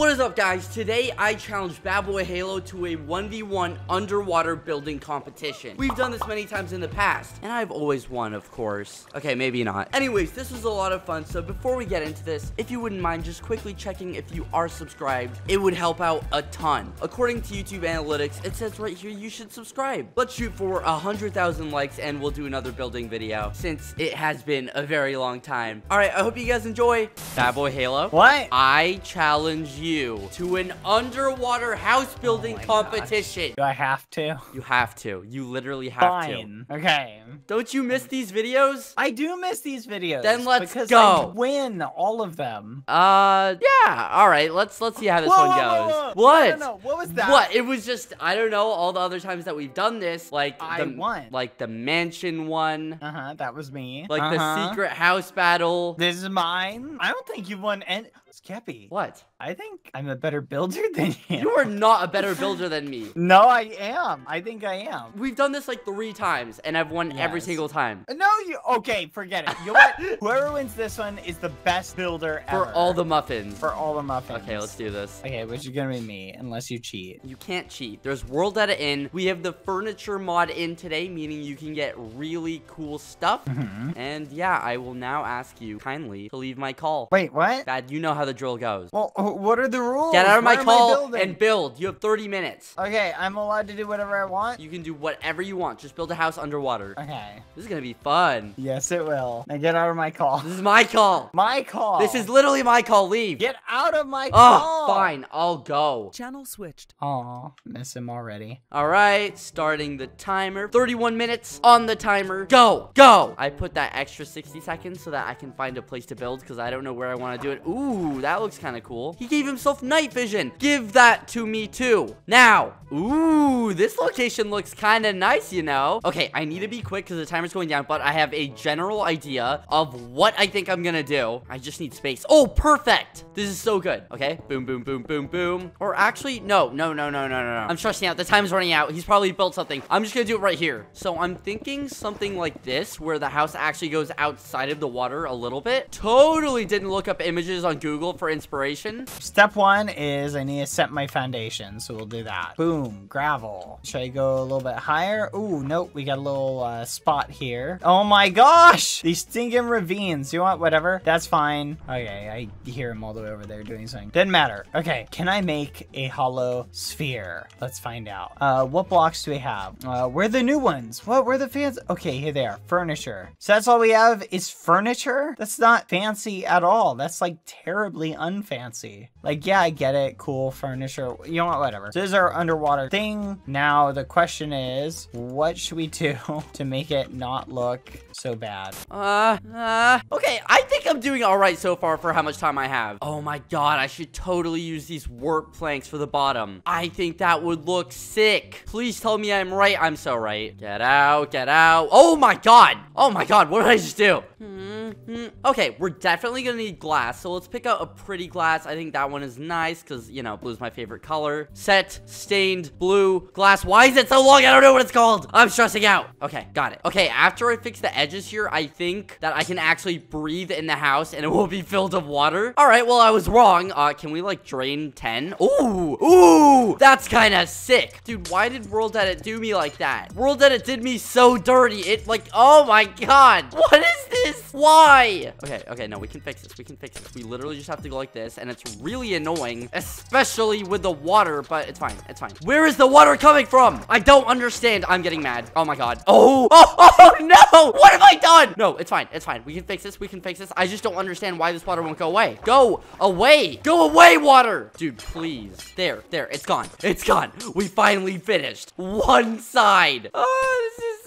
What is up guys? Today I challenged Bad Boy Halo to a 1v1 underwater building competition. We've done this many times in the past, and I've always won, of course. Okay, maybe not. Anyways, this was a lot of fun, so before we get into this, if you wouldn't mind just quickly checking if you are subscribed, it would help out a ton. According to YouTube analytics, it says right here you should subscribe. Let's shoot for 100,000 likes and we'll do another building video, since it has been a very long time. Alright, I hope you guys enjoy Bad Boy Halo. What? I challenge you to an underwater house building Oh competition. Do I have to? You have to. You literally have to. Fine. Okay. Don't you miss these videos? I do miss these videos. Then let's because go. I win all of them. Uh, yeah. All right. Let's let's see how this Whoa, one whoa, whoa, goes. whoa. What? No. What was that? What? It was just I don't know. All the other times that we've done this, like I the won. like the mansion one, Uh huh. That was me. like Uh-huh. the secret house battle. This is mine. I don't think you won any. Skeppy. What? I think I'm a better builder than you. You are not a better builder than me. No, I am. I think I am. We've done this like three times, and I've won every single time. No, you. Okay, forget it. You know what? Whoever wins this one is the best builder For all the muffins. For all the muffins. Okay, let's do this. Okay, which is gonna be me, unless you cheat. You can't cheat. There's World Edit in. We have the furniture mod in today, meaning you can get really cool stuff. Mm-hmm. And yeah, I will now ask you kindly to leave my call. Wait, what? Bad, you know how the drill goes. Well, what are the rules? Get out of my Where am I call and build. You have 30 minutes. Okay, I'm allowed to do whatever I want. You can do whatever you want. Just build a house underwater. Okay. This is gonna be fun. Yes, it will. Now get out of my call. This is my call. My call. This is literally my call. Leave. Get out of my Oh, call. fine. I'll go. Channel switched. Aw, miss him already. All right, starting the timer. 31 minutes on the timer. Go, go. I put that extra 60 seconds so that I can find a place to build because I don't know where I want to do it. Ooh, that looks kind of cool. He gave himself night vision. Give that to me too. Now. Ooh, this location looks kind of nice, you know. Okay, I need to be quick because the timer's going down, but I have a general idea of what I think I'm gonna do. I just need space. Oh, perfect. This is so good. Okay, boom, boom, boom, boom, boom. Or actually, no, no, no, no, no, no, no. I'm stressing out. The time's running out. He's probably built something. I'm just gonna do it right here. So I'm thinking something like this, where the house actually goes outside of the water a little bit. Totally didn't look up images on Google for inspiration. Step one is I need to set my foundation, so we'll do that. Boom, gravel. Should I go a little bit higher? Ooh, nope, we got a little uh, spot here. Oh my gosh! These stinking ravines. You want whatever? That's fine. Okay, I hear him all the way over there doing something. Doesn't matter. Okay, can I make a hollow sphere? Let's find out. Uh, what blocks do we have? Uh, where are the new ones? What? Where the fans? Okay, here they are. Furniture. So that's all we have is furniture? That's not fancy at all. That's like terribly unfancy. Like, yeah, I get it. Cool furniture. You know what? Whatever. So this is our underwater thing. Now the question is, what should we do to make it not look so bad? Uh, uh, okay, I think I'm doing all right so far for how much time I have. Oh my god, I should totally use these warp planks for the bottom. I think that would look sick. Please tell me I'm right. I'm so right. Get out, get out. Oh my god. Oh my god, what did I just do? Hmm, hmm. Okay, we're definitely gonna need glass, so let's pick out a pretty glass. I think that one is nice, because, you know, blue's my favorite color. Set, stained, blue, glass. Why is it so long? I don't know what it's called. I'm stressing out. Okay, got it. Okay, after I fix the edges here, I think that I can actually breathe in the house and it will be filled with water. All right, well, I was wrong. Uh, can we, like, drain 10? Ooh, ooh, that's kind of sick. Dude, why did World Edit do me like that? World Edit did me so dirty. It, like, oh my god. What is this? Why? Okay, okay, no, we can fix this. We can fix this. We literally just have to go like this, and it's really annoying, especially with the water, but it's fine. It's fine. Where is the water coming from? I don't understand. I'm getting mad. Oh my god. Oh, oh, oh no. What have I done? No, it's fine. It's fine. We can fix this. We can fix this. I just don't understand why this water won't go away. Go away. Go away, water. Dude, please. There, there. It's gone. It's gone. We finally finished. One side. Oh, this is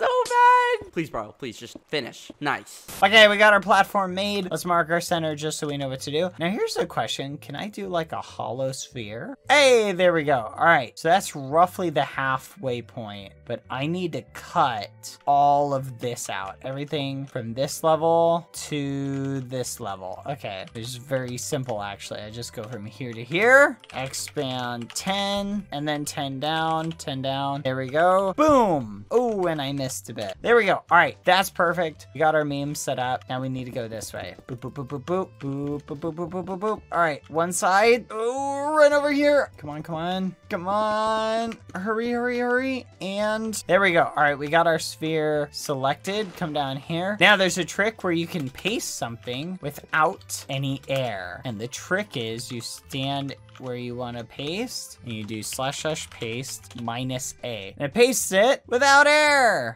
Please, bro. Please, just finish. Nice. Okay, we got our platform made. Let's mark our center just so we know what to do. Now, here's a question. Can I do like a hollow sphere? Hey, there we go. All right, so that's roughly the halfway point, but I need to cut all of this out. Everything from this level to this level. Okay, it's very simple, actually. I just go from here to here, expand 10, and then 10 down, 10 down. There we go. Boom. Oh, Ooh, and I missed a bit. There we go. All right, that's perfect. We got our meme set up. Now we need to go this way. Boop, boop, boop, boop, boop. Boop, boop, boop, boop, boop, boop, boop. All right, one side. Oh, right over here. Come on, come on. Come on. Hurry, hurry, hurry. And there we go. All right, we got our sphere selected. Come down here. Now there's a trick where you can paste something without any air. And the trick is you stand where you want to paste and you do slash slash paste minus A. And it pastes it without air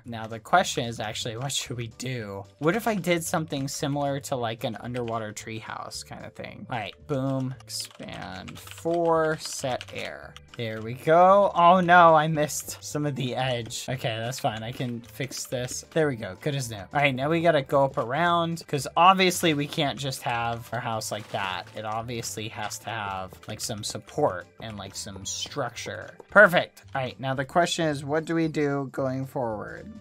now the question is actually what should we do what if i did something similar to like an underwater treehouse kind of thing all right boom expand four set air there we go. Oh no, I missed some of the edge. Okay, that's fine. I can fix this. There we go. Good as new. All right, now we got to go up around because obviously we can't just have our house like that. It obviously has to have like some support and like some structure. Perfect. All right, now the question is what do we do going forward?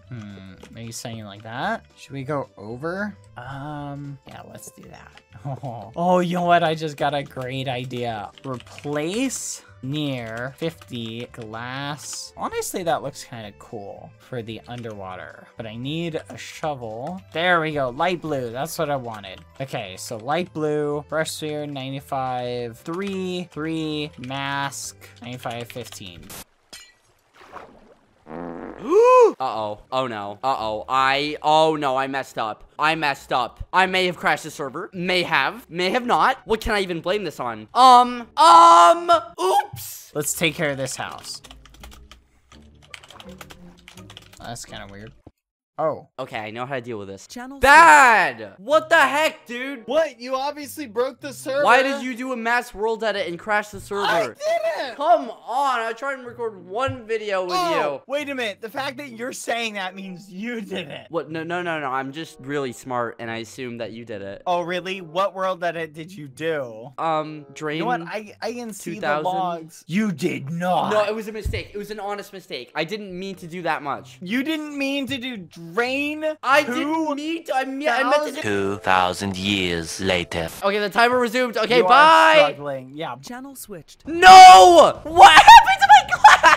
Hmm, maybe something like that. Should we go over? Um, yeah, let's do that. Oh, oh you know what? I just got a great idea. Replace near 50 glass. Honestly, that looks kind of cool for the underwater, but I need a shovel. There we go, light blue, that's what I wanted. Okay, so light blue, brush sphere 95, 3, 3, mask 95, 15. Uh-oh. Oh, no. Uh-oh. I... Oh, no. I messed up. I messed up. I may have crashed the server. May have. May have not. What can I even blame this on? Um... Um... Oops! Let's take care of this house. That's kind of weird. Oh. Okay, I know how to deal with this. Channel Bad! What the heck, dude? What? You obviously broke the server. Why did you do a mass world edit and crash the server? I didn't. Come on, I tried and record one video with Oh, you. wait a minute. The fact that you're saying that means you did it. What? No, no, no, no. I'm just really smart, and I assume that you did it. Oh, really? What world edit did you do? Um, Drain. You know what? I I can see the logs. You did not. No, it was a mistake. It was an honest mistake. I didn't mean to do that much. you didn't mean to do drain. I Two didn't mean to. I, me- I meant to do. 2,000 years later. Okay, the timer resumed. Okay, You are bye. struggling. Yeah. Channel switched. No! What happened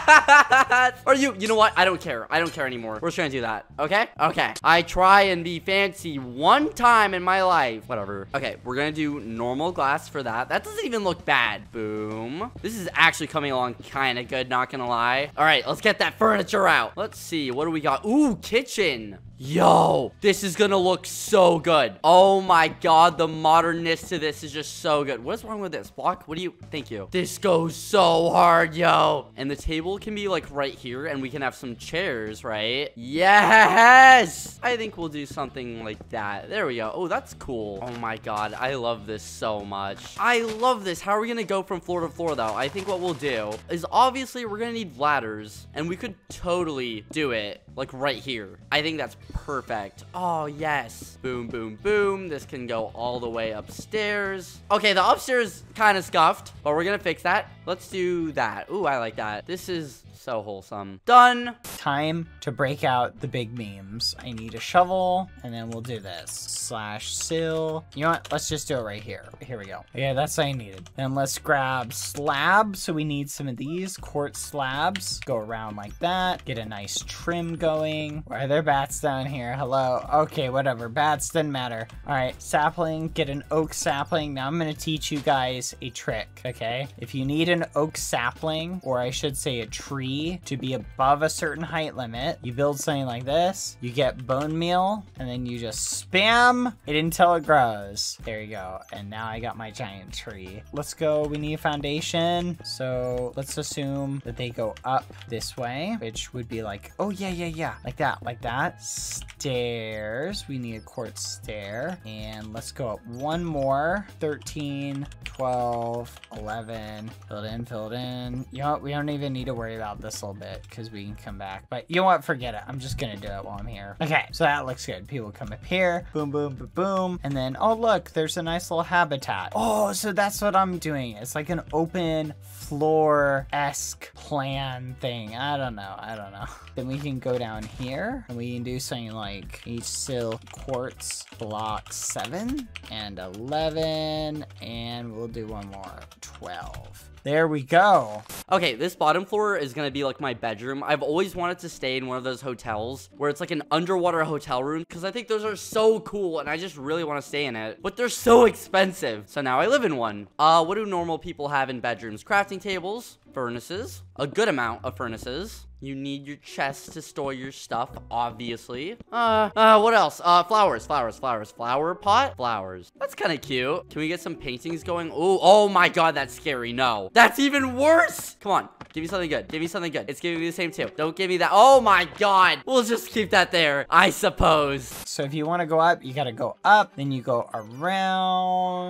Are you? You know what? I don't care. I don't care anymore. We're just gonna do that. Okay? Okay. I try and be fancy one time in my life. Whatever. Okay, we're gonna do normal glass for that. That doesn't even look bad. Boom. This is actually coming along kind of good. Not gonna lie. All right, let's get that furniture out. Let's see. What do we got? Ooh, kitchen. Yo, this is gonna look so good. Oh my god, the modernness to this is just so good. What's wrong with this? Block? What do you... Thank you. This goes so hard, yo. And the table can be like right here and we can have some chairs, right? Yes! I think we'll do something like that. There we go. Oh, that's cool. Oh my god, I love this so much. I love this. How are we gonna go from floor to floor though? I think what we'll do is obviously we're gonna need ladders and we could totally do it like right here. I think that's perfect. Oh, yes. Boom, boom, boom. This can go all the way upstairs. Okay, the upstairs kind of scuffed, but we're gonna fix that. Let's do that. Ooh, I like that. This is so wholesome. Done. Time to break out the big memes. I need a shovel, and then we'll do this. Slash sill. You know what? Let's just do it right here. Here we go. Yeah, that's what I needed. Then let's grab slabs. So we need some of these quartz slabs. Go around like that. Get a nice trim going. Why are there bats down here? Hello. Okay, whatever. Bats doesn't matter. All right, sapling. Get an oak sapling. Now I'm going to teach you guys a trick, okay? If you need an oak sapling, or I should say a tree, to be above a certain height limit, you build something like this, you get bone meal, and then you just spam it until it grows. There you go. And now I got my giant tree. Let's go. We need a foundation. So let's assume that they go up this way, which would be like, oh, yeah, yeah, yeah. Like that, like that. Stairs. We need a quartz stair. And let's go up one more. 13, 12, 11. Fill it in, fill it in. You know what? We don't even need to worry about this little bit because we can come back. But you know what? Forget it. I'm just going to do it while I'm here. Okay, so that looks good. People come up here. Boom, boom, boom, boom. And then, oh, look, there's a nice little habitat. Oh, so that's what I'm doing. It's like an open floor-esque plan thing. I don't know. I don't know. Then we can go down here and we can do something like each sill quartz block 7 and 11 and we'll do one more 12. There we go. Okay, this bottom floor is gonna be like my bedroom. I've always wanted to stay in one of those hotels where it's like an underwater hotel room because I think those are so cool and I just really want to stay in it. But they're so expensive. So now I live in one. Uh, what do normal people have in bedrooms? Crafting tables, furnaces, a good amount of furnaces. You need your chest to store your stuff, obviously. Uh, uh, what else? Uh, flowers, flowers, flowers, flower pot, flowers. That's kind of cute. Can we get some paintings going? Oh, oh my god, that's scary. No, that's even worse. Come on, give me something good. Give me something good. It's giving me the same too. Don't give me that. Oh my god. We'll just keep that there, I suppose. So if you want to go up, you got to go up, then you go around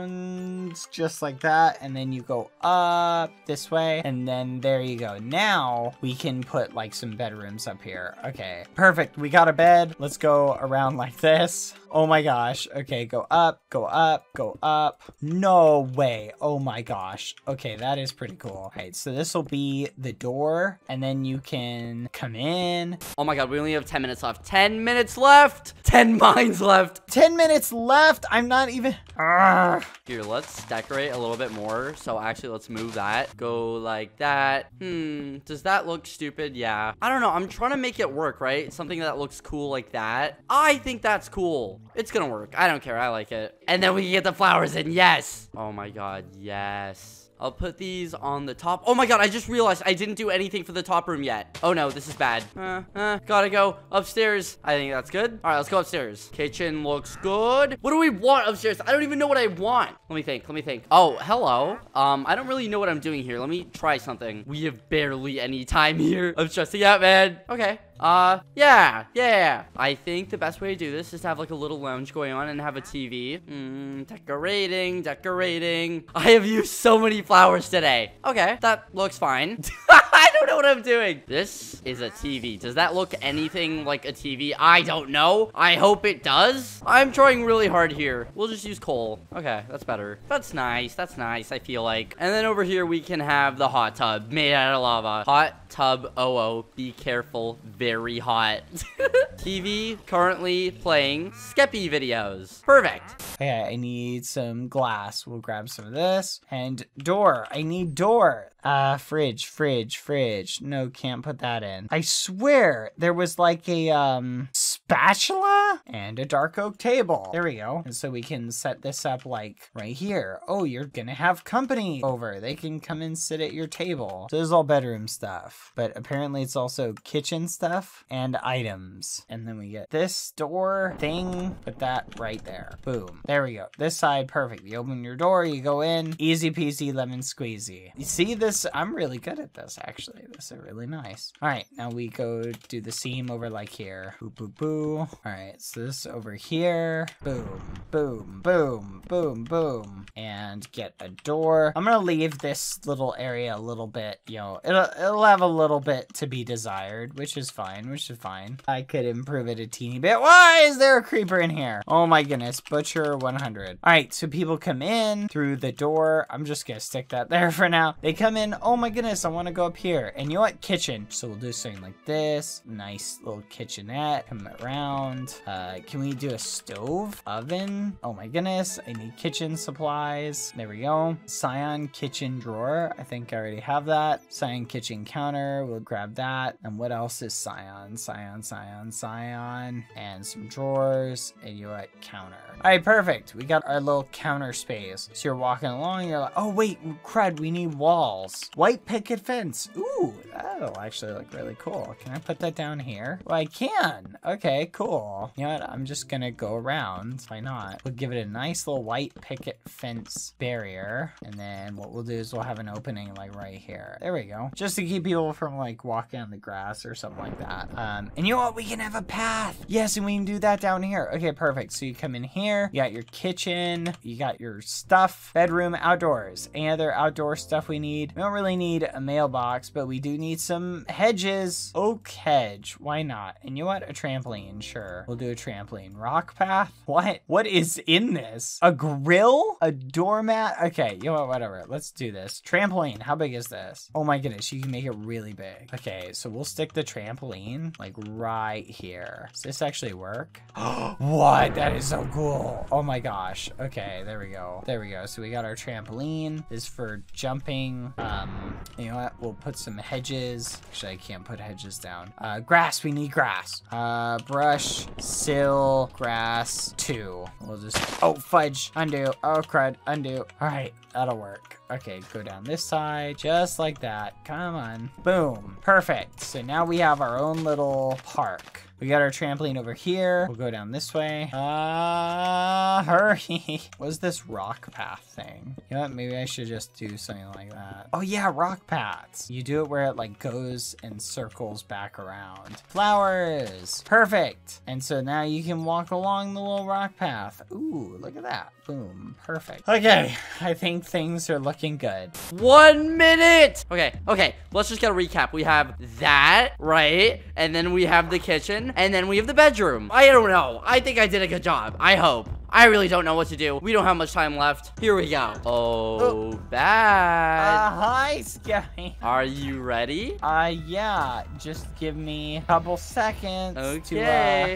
just like that, and then you go up this way, and then there you go. Now we can put like some bedrooms up here. Okay, perfect. We got a bed. Let's go around like this. Oh my gosh. Okay, go up, go up, go up. No way. Oh my gosh. Okay, that is pretty cool. All right, so this will be the door, and then you can come in. Oh my god, we only have 10 minutes left. 10 minutes left. 10 mines left. 10 minutes left. I'm not even. Arrgh. Here, let's decorate a little bit more. So actually, let's move that. Go like that. Hmm. Hmm, does that look stupid? Yeah. I don't know. I'm trying to make it work, right? Something that looks cool like that. I think that's cool. It's gonna work. I don't care. I like it. And then we can get the flowers in. Yes. Oh my god. Yes. I'll put these on the top. Oh my god, I just realized I didn't do anything for the top room yet. Oh no, this is bad. Uh, uh, gotta go upstairs. I think that's good. All right, let's go upstairs. Kitchen looks good. What do we want upstairs? I don't even know what I want. Let me think, let me think. Oh, hello. Um, I don't really know what I'm doing here. Let me try something. We have barely any time here. I'm stressing out, man. Okay. Uh, yeah, yeah. I think the best way to do this is to have like a little lounge going on and have a TV. Mm, decorating, decorating. I have used so many flowers today. Okay, that looks fine. I don't know what I'm doing. This is a TV. Does that look anything like a TV? I don't know. I hope it does. I'm trying really hard here. We'll just use coal. Okay, that's better. That's nice. That's nice, I feel like. And then over here, we can have the hot tub made out of lava. Hot tub, oh, oh, be careful. Very hot. TV currently playing Skeppy videos. Perfect. Okay, I need some glass. We'll grab some of this. And door. I need door. Uh, fridge, fridge, fridge. No, can't put that in. I swear there was like a, um, spatula and a dark oak table. There we go. And so we can set this up like right here. Oh, you're gonna have company over. They can come and sit at your table. So this is all bedroom stuff. But apparently it's also kitchen stuff and items. And then we get this door thing. Put that right there. Boom. There we go. This side, perfect. You open your door, you go in. Easy peasy lemon squeezy. You see this? I'm really good at this, actually. This is really nice. All right, now we go do the seam over like here. Boop, boop, boo. All right, so this over here. Boom, boom, boom, boom, boom. And get a door. I'm gonna leave this little area a little bit, you know, it'll, it'll have a little bit to be desired, which is fine, which is fine. I could improve it a teeny bit. Why is there a creeper in here? Oh my goodness, Butcher 100. All right, so people come in through the door. I'm just gonna stick that there for now. They come in, oh my goodness, I wanna go up here. And you know what, kitchen. So we'll do something like this. Nice little kitchenette, come around. Uh, can we do a stove, oven? Oh my goodness, I need kitchen supplies. There we go. Cyan kitchen drawer. I think I already have that. Cyan kitchen counter, we'll grab that. And what else is Cyan? Cyan, Cyan, Cyan. And some drawers, and you what, counter. All right, perfect. We got our little counter space. So you're walking along, you're like, oh wait, crud, we need walls. White picket fence. Ooh, that'll actually look really cool. Can I put that down here? Well, I can. Okay, cool. You know what? I'm just gonna go around. Why not? We'll give it a nice little white picket fence barrier. And then what we'll do is we'll have an opening like right here. There we go. Just to keep people from like walking on the grass or something like that. Um, and you know what? We can have a path. Yes, and we can do that down here. Okay, perfect. So you come in here, you got your kitchen, you got your stuff, bedroom, outdoors. Any other outdoor stuff we need? We don't really need a mailbox, but we do need some hedges. Oak hedge. Why not? And you know what? A trampoline. Sure. We'll do a trampoline. Rock path. What? What is in this? A grill? A doormat? Okay. You know what? Whatever. Let's do this. Trampoline. How big is this? Oh my goodness. You can make it really big. Okay. So we'll stick the trampoline like right here. Does this actually work? what? That is so cool. Oh my gosh. Okay. There we go. There we go. So we got our trampoline. This is for jumping. Um, you know what? We'll put some hedges. Actually, I can't put hedges down. Uh, grass. We need grass. Uh, brush, sill, grass, two. We'll just, oh, fudge, undo. Oh, crud, undo. All right, that'll work. Okay, go down this side, just like that. Come on. Boom. Perfect. So now we have our own little park. We got our trampoline over here. We'll go down this way. Uh, hurry. What's this rock path thing? You know what? Maybe I should just do something like that. Oh yeah, rock paths. You do it where it like goes and circles back around. Flowers. Perfect. And so now you can walk along the little rock path. Ooh, look at that. Boom. Perfect. Okay, I think things are looking good. One minute. Okay, okay. Let's just get a recap. We have that, right? And then we have the kitchen. And then we have the bedroom. I don't know. I think I did a good job. I hope. I really don't know what to do. We don't have much time left. Here we go. Oh, bad. Uh, hi, Skeppy. Are you ready? Uh, yeah. Just give me a couple seconds Okay.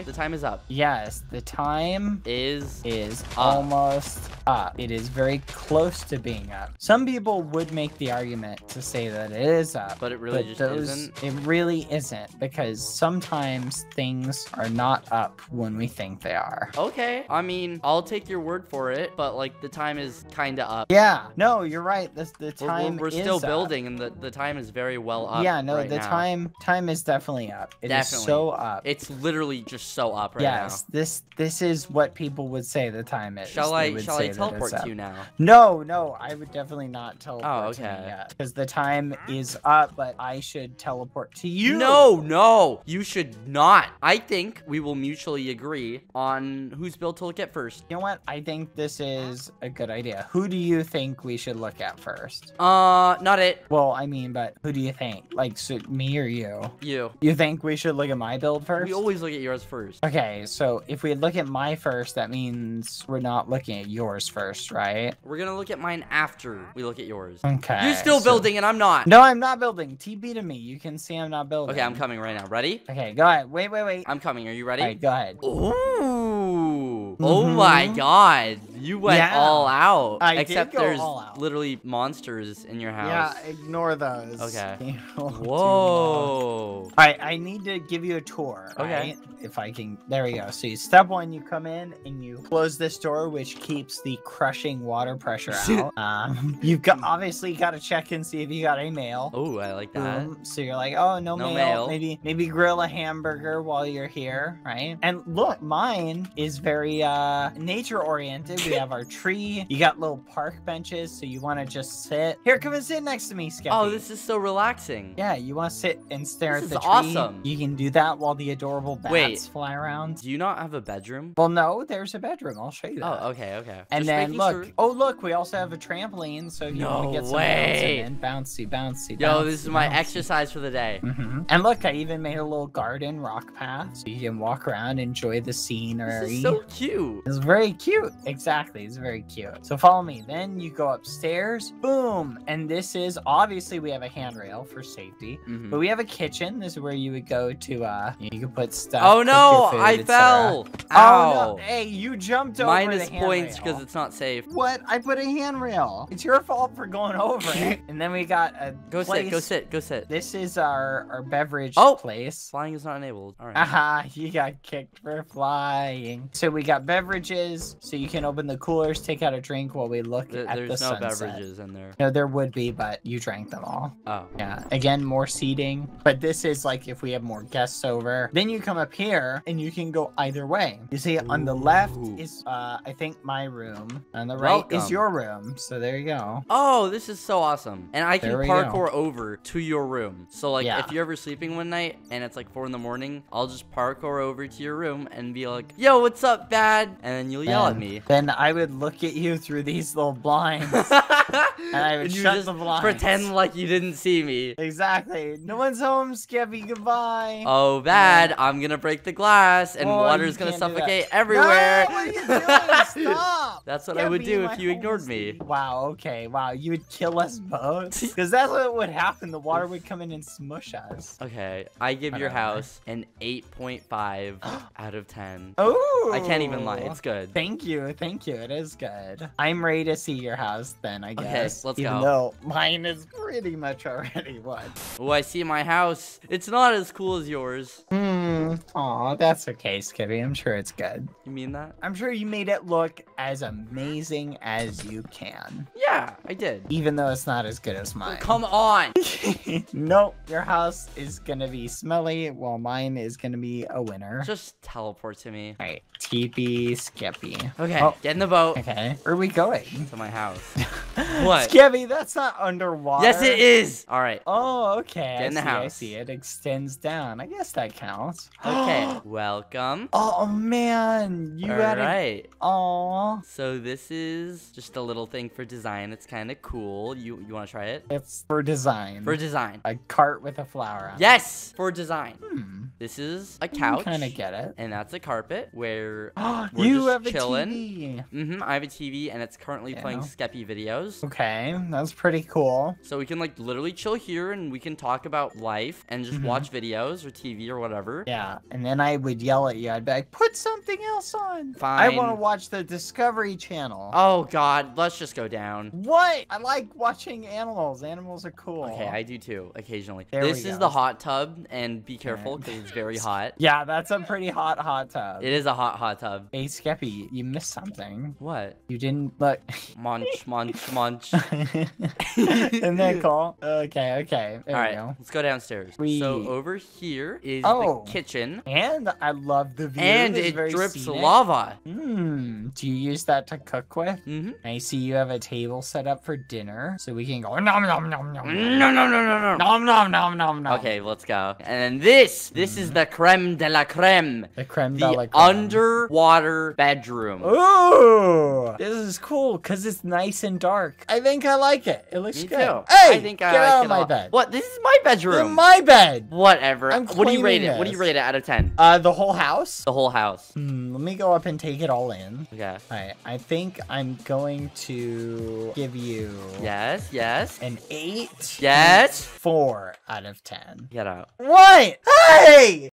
to, uh... The time is up. Yes, the time Is is Up. almost up. It is very close to being up. Some people would make the argument to say that it is up. But it really but just those, isn't? It really isn't because sometimes things are not up when we think they are. okay. I mean, I'll take your word for it, but like the time is kind of up. Yeah, no, you're right. This the We're, time we're, we're is still up. building, and the, the time is very well up. yeah, no, right the now. time time is definitely up. It is Definitely. so up. It's literally just so up right yes, this this is what people would say the time is. Shall I shall I teleport to you now? No, no, I would definitely not teleport Oh, okay. yet. Because the time is up, but I should teleport to you. No, no, you should not. I think we will mutually agree on whose build to look at first. You know what? I think this is a good idea. Who do you think we should look at first? Uh, not it. Well, I mean, but who do you think? Like, so me or you? You. You think we should look at my build first? We always look at yours first. Okay, so if we look at my first, that means we're not looking at yours first, right? We're gonna look at mine after we look at yours. Okay. You're still so- building and I'm not. No, I'm not building. TP to me. You can see I'm not building. Okay, I'm coming right now. Ready? Okay, go ahead. Wait, wait, wait. I'm coming. Are you ready? All right, go ahead. Ooh. Oh my Mhm. god. You went Yeah. all out. I did Except go there's all out. literally monsters in your house. Yeah, ignore those. Okay. You know, too long. Whoa. Alright, I need to give you a tour. Okay. right? If I can. There we go. So, you, step one, you come in and you close this door, which keeps the crushing water pressure out. um, you've got obviously got to check and see if you got a mail. Oh, I like that. Boom. So you're like, oh, no, No mail. mail. Maybe maybe grill a hamburger while you're here, right? And look, mine is very uh nature oriented. We have our tree. You got little park benches, so you want to just sit. Here, come and sit next to me, Skeppy. Oh, this is so relaxing. Yeah, you want to sit and stare This at the is tree. awesome. You can do that while the adorable bats Wait. fly around. Do you not have a bedroom? Well, no, there's a bedroom. I'll show you that. Oh, okay, okay. And Just then look, sure. oh look, we also have a trampoline, so you want to get some way. bouncing in, bouncy, bouncy. Yo, this is my bouncy. exercise for the day. hmm And look, I even made a little garden rock path so you can walk around, enjoy the This scenery. is so cute. It's very cute. Exactly. It's very cute. So follow me. Then you go upstairs. Boom. And this is obviously we have a handrail for safety. Mhm. But we have a kitchen. This is where you would go to uh you can put stuff. Oh no, food, I fell. Oh no. Hey, you jumped over Minus the points because it's not safe. What? I put a handrail. It's your fault for going over it. And then we got a Go place. sit, go sit, go sit. This is our our beverage Oh. place. Flying is not enabled. All right. Aha, you got kicked for flying. So we got beverages, so you can open the coolers, take out a drink while we look Th- at the there's no beverages in there. No, there would be, but you drank them all. Oh. Yeah. Again, more seating. But this is like if we have more guests over. Then you come up here and you can go either way. You see on the left is uh I think my room. On the right is your room. So there you go. Oh, this is so awesome. And I can There we go. parkour over to your room. So like Yeah. if you're ever sleeping one night and it's like four in the morning, I'll just parkour over to your room and be like, yo, what's up, dad? And then you'll yell at me. Then I would look at you through these little blinds. and I would And shut just the blinds. pretend like you didn't see me. Exactly. No one's home, Skeppy. Goodbye. Oh, bad. I'm gonna break the glass and Oh, water's do that. suffocate everywhere. No, what are you doing? Stop. That's what I would do if you ignored me. Wow, okay. Wow, you would kill us both? Because that's what would happen. The water would come in and smush us. Okay, I give your house an 8.5 out of 10. Oh. I can't even lie. It's good. Thank you, thank you. It is good. I'm ready to see your house then, I guess. Okay, guess. let's Even go. though mine is pretty much already what. Oh, I see my house. It's not as cool as yours. Hmm. Aw, that's okay, Skeppy. I'm sure it's good. You mean that? I'm sure you made it look as amazing as you can. Yeah, I did. Even though it's not as good as mine. Come on. nope, your house is gonna be smelly, while mine is gonna be a winner. Just teleport to me. Alright, TP Skeppy. Okay, Oh, get in the boat okay. Where are we going? to my house. What? Skeppy, that's not underwater. Yes, it is. All right. Oh, okay. Get I in the see, I house. see. It extends down. I guess that counts. Okay. Welcome. oh man, you All got it. right. Aw. So this is just a little thing for design. It's kind of cool. You you want to try it? It's for design. For design. a cart with a flower on it. Yes, for design. Hmm. This is a couch. kind of get it. And that's a carpet where We're you just have a chilling. TV. hmm I have a TV and it's currently playing Skeppy videos. Okay, that's pretty cool. So we can like literally chill here and we can talk about life and just Mhm. watch videos or TV or whatever. Yeah, and then I would yell at you. I'd be like, "Put something else on." Fine. I want to watch the Discovery Channel. Oh god, let's just go down. What? I like watching animals. Animals are cool. Okay, I do too, occasionally. There we this is the hot tub, and be careful because it's very hot. Yeah, that's a pretty hot hot tub. It is a hot hot tub. Hey, Skeppy, you missed something. What? You didn't look. Munch, munch, munch. Isn't that cool? Okay, okay. There All we go. let's go downstairs. So over here is Oh. the kitchen, And I love the view. and It's it drips scenic. lava. Hmm. Do you use that to cook with? Mm-hmm. I see you have a table set up for dinner, so we can go nom nom nom nom No, no, no, no, no. nom nom nom nom nom. Okay, let's go. And then this, this is the creme de la creme, The creme de la the creme. underwater bedroom. Ooh, this is cool because it's nice and dark. I think I like it. It looks Me good. too. Hey, I think I get like out of a my lot. bed. What? This is my bedroom. In my bed. Whatever. I'm what do you rate claiming it? What do you this. rate it out of ten? Uh, the whole house. The whole house. Hmm, let me go up and take it all in. Okay. All right, I think I'm going to give you Yes. Yes. an eight. Yes. Four out of ten. Get out. What? Hey!